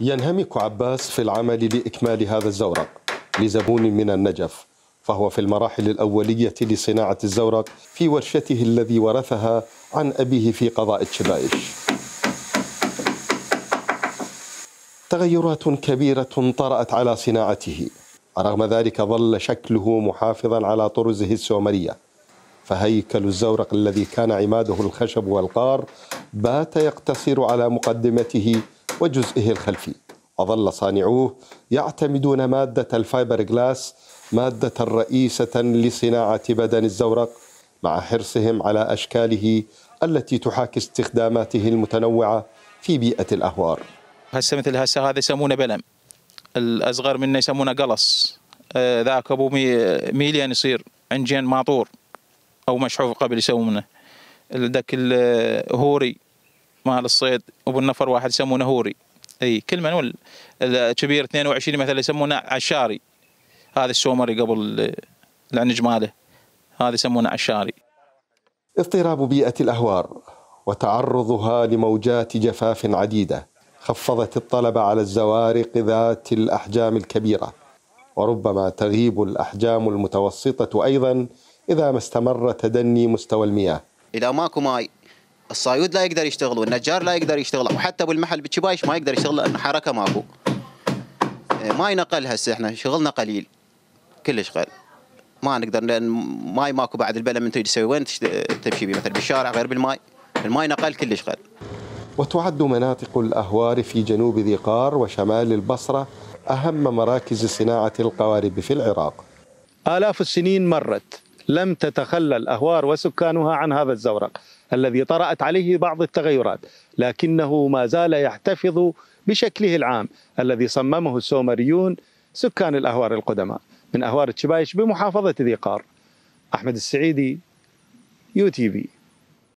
ينهمك عباس في العمل لإكمال هذا الزورق لزبون من النجف فهو في المراحل الأولية لصناعة الزورق في ورشته الذي ورثها عن أبيه في قضاء الشبايش تغيرات كبيرة طرأت على صناعته رغم ذلك ظل شكله محافظا على طرزه السومرية. فهيكل الزورق الذي كان عماده الخشب والقار بات يقتصر على مقدمته وجزئه الخلفي. وظل صانعوه يعتمدون مادة الفايبر جلاس مادة رئيسة لصناعة بدن الزورق مع حرصهم على أشكاله التي تحاكي استخداماته المتنوعة في بيئة الأهوار. هسه مثل هسه هذا يسمونه بلم. الأصغر منه يسمونه قلص. آه، ذاك أبو مي- ميليان يصير عنجين ماطور أو مشحوف قبل يسمونه ذاك الهوري مال الصيد أبو النفر واحد يسمونه هوري. إي كل من وال- الكبير 22 مثلا يسمونه عشاري. هذا السومري قبل العنج ماله. هذا يسمونه عشاري. اضطراب بيئة الأهوار وتعرضها لموجات جفاف عديدة خفضت الطلب على الزوارق ذات الأحجام الكبيرة وربما تغيب الأحجام المتوسطة أيضا إذا ما استمر تدني مستوى المياه. إذا ماكو ماي الصايود لا يقدر يشتغل والنجار لا يقدر يشتغل وحتى بالمحل بالشبايش ما يقدر يشتغل لأن حركة ماكو إيه، ماي نقل هسه إحنا شغلنا قليل كلش قل. ما نقدر لأن ماي ماكو بعد البلد من تجي تسوي وين تمشي بيه؟ مثلا بالشارع غير بالماي الماي نقل كلش قل. وتعد مناطق الأهوار في جنوب ذي قار وشمال البصرة أهم مراكز صناعة القوارب في العراق. آلاف السنين مرت. لم تتخلى الأهوار وسكانها عن هذا الزورق الذي طرأت عليه بعض التغيرات لكنه ما زال يحتفظ بشكله العام الذي صممه السومريون سكان الأهوار القدماء من أهوار الشبايش بمحافظة ذي قار. أحمد السعيدي UTV.